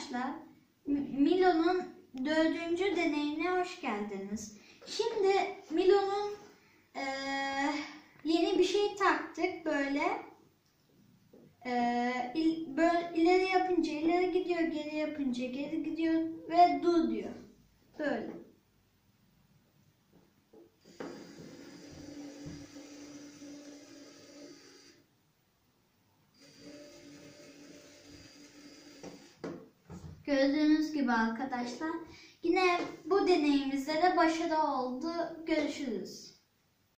Arkadaşlar Milo'nun dördüncü deneyine hoş geldiniz. Şimdi Milo'nun eee, yeni bir şey taktık böyle. Eee, il- böyle ileri yapınca ileri gidiyor, geri yapınca geri gidiyor ve dur diyor. Böyle. Gördüğünüz gibi arkadaşlar. Yine bu deneyimizde de başarı oldu. Görüşürüz.